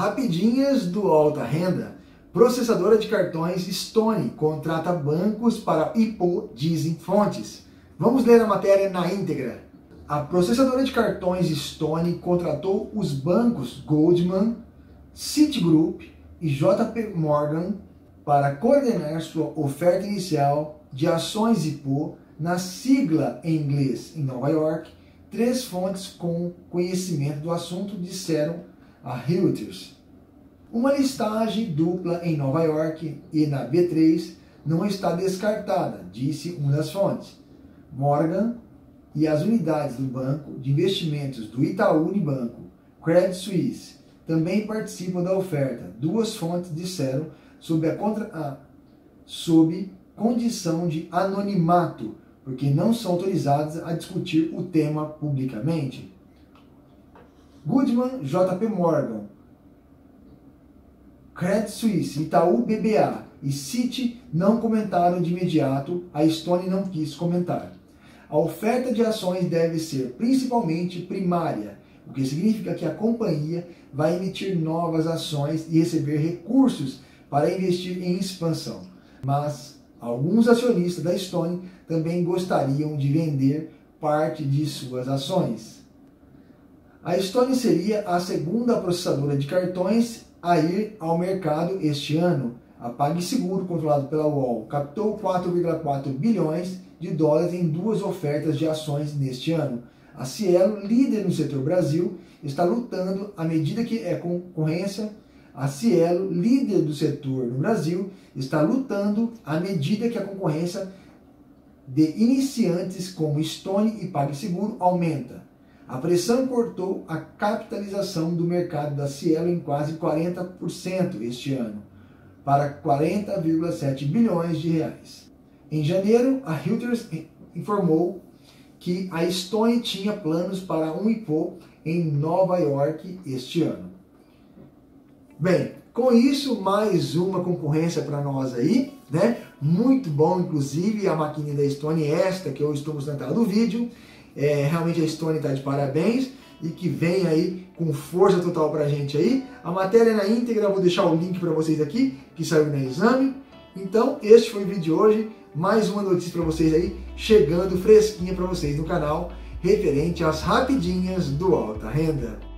Rapidinhas do alta renda. Processadora de cartões Stone contrata bancos para IPO, dizem fontes. Vamos ler a matéria na íntegra. A processadora de cartões Stone contratou os bancos Goldman, Citigroup e JP Morgan para coordenar sua oferta inicial de ações IPO na sigla em inglês em Nova York. Três fontes com conhecimento do assunto disseram a Reuters. Uma listagem dupla em Nova York e na B3 não está descartada, disse uma das fontes. Morgan e as unidades do Banco de Investimentos do Itaú Unibanco, Credit Suisse, também participam da oferta. Duas fontes disseram sob a contra a, sob condição de anonimato, porque não são autorizadas a discutir o tema publicamente. Goodman, JP Morgan, Credit Suisse, Itaú BBA e Citi não comentaram de imediato, a Stone não quis comentar. A oferta de ações deve ser principalmente primária, o que significa que a companhia vai emitir novas ações e receber recursos para investir em expansão. Mas alguns acionistas da Stone também gostariam de vender parte de suas ações. A Stone seria a segunda processadora de cartões a ir ao mercado este ano. A PagSeguro, controlado pela UOL, captou 4,4 bilhões de dólares em duas ofertas de ações neste ano. A Cielo, líder no setor Brasil, está lutando à medida que é concorrência. A Cielo, líder do setor no Brasil, está lutando à medida que a concorrência de iniciantes como Stone e PagSeguro aumenta. A pressão cortou a capitalização do mercado da Cielo em quase 40% este ano, para 40,7 bilhões de reais. Em janeiro, a Reuters informou que a Stone tinha planos para um IPO em Nova York este ano. Bem, com isso, mais uma concorrência para nós aí, né? Muito bom, inclusive, a maquininha da Stone, esta que eu estou mostrando no vídeo. É, realmente a Stone está de parabéns e que vem aí com força total para a gente aí. A matéria é na íntegra, vou deixar o link para vocês aqui, que saiu no exame. Então, este foi o vídeo de hoje. Mais uma notícia para vocês aí, chegando fresquinha para vocês no canal, referente às rapidinhas do Alta Renda.